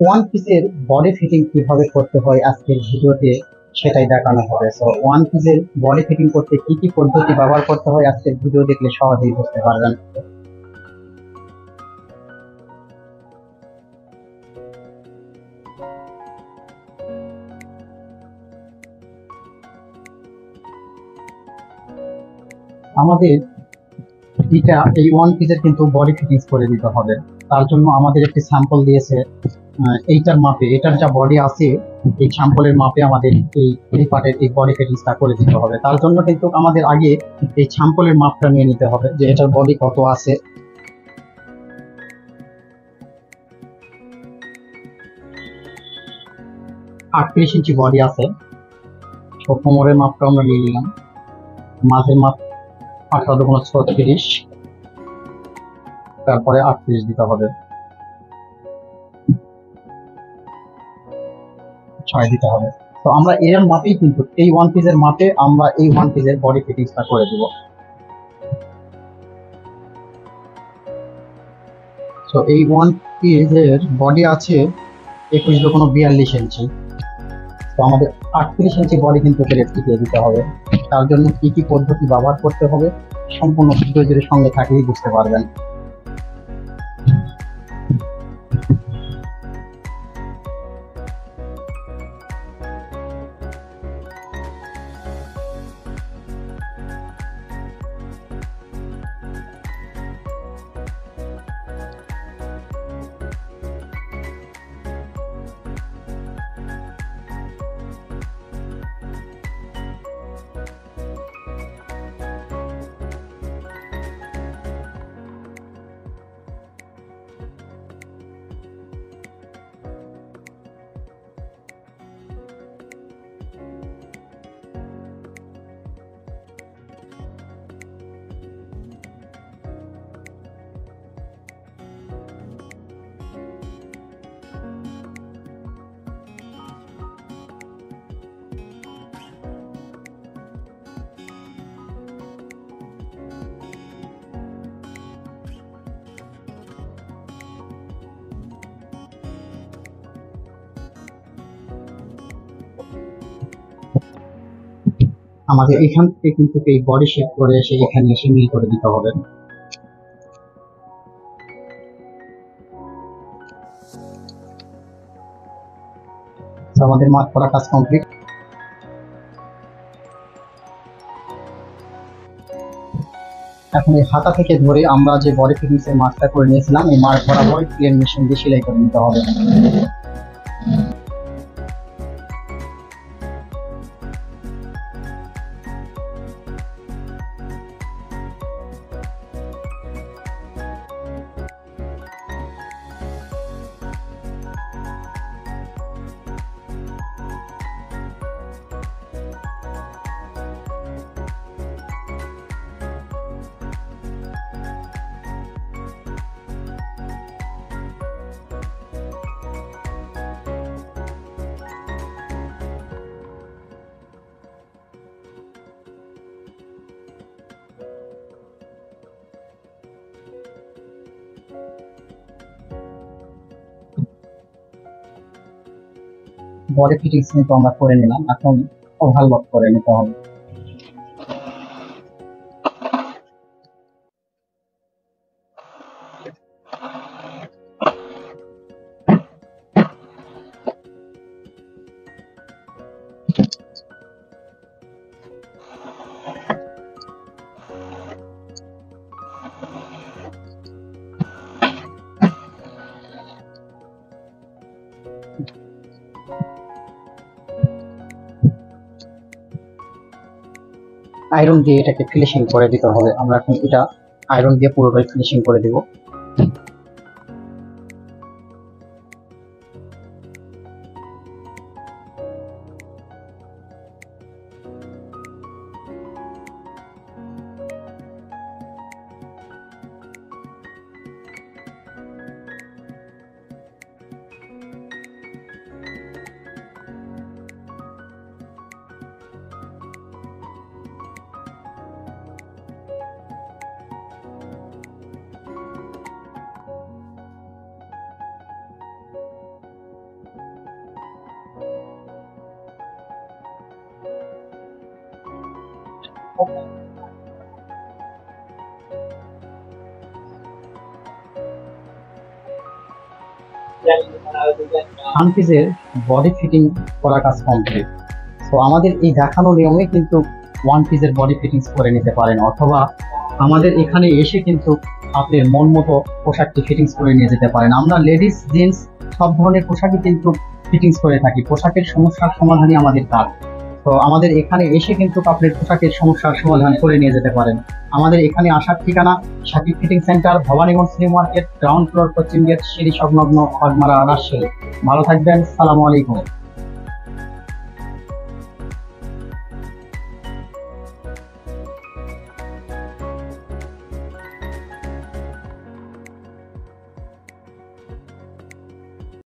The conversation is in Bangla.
ওয়ান পিসের বডি ফিটিং কীভাবে করতে হয় আজকের ভিডিওতে সেটাই দেখানো হবে। সো ওয়ান পিসের বডি ফিটিং করতে কি কি পদ্ধতি ব্যবহার করতে হয় আজকের ভিডিও দেখলে সহজেই বুঝতে পারবেন। আমাদের এটা এই ওয়ান পিসের কিন্তু বডি ফিটিংস করে দিতে হবে। তার জন্য আমাদের একটি স্যাম্পল দিয়েছে এইটার মাপে, এটার যা বডি আছে, এই স্যাম্পলের মাপে আমাদের এই পার্টের এই বডি ফিটিংসটা করে দিতে হবে। তার জন্য কিন্তু আমাদের আগে এই স্যাম্পলের মাপটা নিয়ে নিতে হবে, যে এটার বডি কত আছে। আটত্রিশ ইঞ্চি বডি আছে। তো কোমরের মাপটা আমরা নিয়ে নিলাম। মাঝের মাপ আঠারো দুগুণ ছত্রিশ। তারপরে আটত্রিশ দিতে হবে। ছয় দিতে হবে। তো আমরা এর মাপেই কিন্তু, এই ওয়ান পিসের মাপে আমরা এই ওয়ান পিসের বডি ফিটিংসটা করে দিব। তো এই ওয়ান পিসের বডি আছে একুশ দুগুণ বিয়াল্লিশ ইঞ্চি তো আমাদের আটত্রিশ ইঞ্চি বডি কিন্তু প্লেট দিয়ে দিতে হবে। তার জন্য কি কি পদ্ধতি ব্যবহার করতে হবে, সম্পূর্ণ ভিডিও জুড়ে সঙ্গে থাকলেই বুঝতে পারবেন। আমাদের এখান থেকে কিন্তু এই বডি শেপ করে এসে এখানে এসে মিল করে দিতে হবে। আমাদের মার্ক করা কাজ কমপ্লিট এখন এই হাতা থেকে ধরে আমরা যে বডি ফিটিংস এর মার্কটা করে নিয়েছিলাম, এই মার্ক বরাবর প্লেন মেশিন দিয়ে সেলাই করে নিতে হবে। বডি ফিটিংস কিন্তু আমরা করে নিলাম। এখন ওভারলক করে নিতে হবে। আয়রন দিয়ে এটাকে ফিনিশিং করে দিতে হবে। আমরা এখন এটা আয়রন দিয়ে পুরোটাই ফিনিশিং করে দিব। সানপিসের বডি ফিটিং করা কাজ কমপ্লিট তো আমাদের এই দেখানো নিয়মে কিন্তু ওয়ান পিসের বডি ফিটিংস করে নিতে পারেন, অথবা আমাদের এখানে এসে কিন্তু আপনি মন মতো পোশাকটি ফিটিংস করে নিয়ে যেতে পারেন। আমরা লেডিস জেন্টস সব ধরনের পোশাকই কিন্তু ফিটিংস করে থাকি। পোশাকের সমস্যার সমাধানই আমাদের কাজ। তো আমাদের এখানে এসে কিন্তু আপনার পোশাকের সমস্যার সমাধান করে নিয়ে যেতে পারেন। আমাদের এখানে আসার ঠিকানা Sakib fitting centre, Bhabaniganj new market, ground floor, পশ্চিম গেট, সিঁড়ি সংলগ্ন খড়মারা রাজশাহী। ভালো থাকবেন, সালামু আলাইকুম।